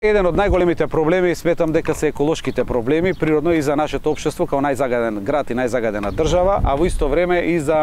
Еден од најголемите проблеми сметам дека се еколошките проблеми, природно и за нашето општество како најзагаден град и најзагадена држава, а во исто време и за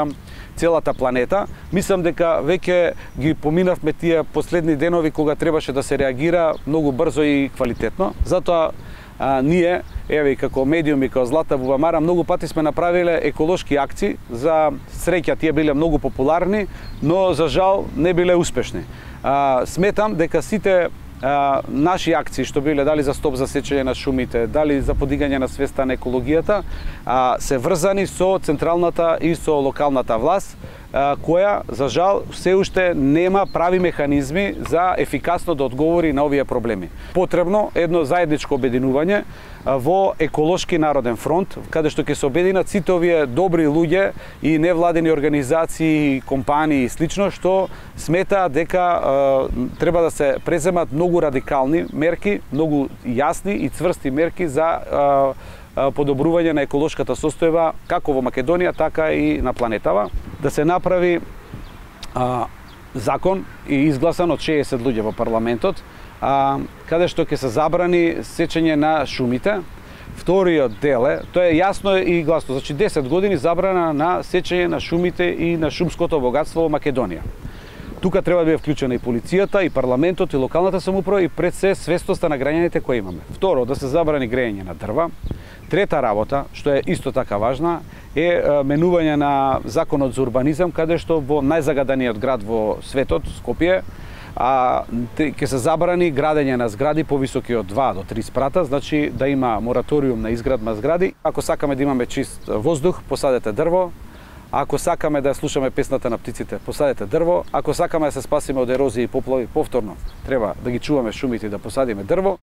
целата планета. Мислам дека веќе ги поминавме тие последни денови кога требаше да се реагира многу брзо и квалитетно. Затоа а, ние, еве како медиуми, како Злата Бубамара, многу пати сме направиле еколошки акции, за среќа тие биле многу популарни, но за жал не биле успешни. А, сметам дека сите а, наши акции што биле дали за стоп за сечење на шумите, дали за подигање на свеста на екологијата, а, се врзани со централната и со локалната власт, која, за жал, се уште нема прави механизми за ефикасно да одговори на овие проблеми. Потребно едно заедничко обединување во еколошки народен фронт, каде што ќе се обединат сите овие добри луѓе и невладени организации, компании и слично, што смета дека е, треба да се преземат многу радикални мерки, многу јасни и цврсти мерки за е, подобрување на еколошката состојба како во Македонија, така и на планетава, да се направи а, закон и изгласан од 60 луѓе во парламентот, а, каде што ќе се забрани сечење на шумите. Вториот дел е, тоа е јасно и гласно, значи 10 години забрана на сечење на шумите и на шумското богатство во Македонија. Тука треба да биде вклучена и полицијата, и парламентот, и локалната самоуправа, и пред се свестоста на граѓаните кои имаме. Второ, да се забрани грејење на дрва. Трета работа, што е исто така важна, е менување на законот за урбанизам, каде што во најзагаданиот град во светот, Скопје, а ќе се забрани градење на згради повисоки од 2 до 3 спрата, значи да има мораториум на изградба згради. Ако сакаме да имаме чист воздух, посадете дрво, Ако сакаме да слушаме песната на птиците, посадете дрво. Ако сакаме да се спасиме од ерозија и поплави, повторно треба да ги чуваме шумите и да посадиме дрво.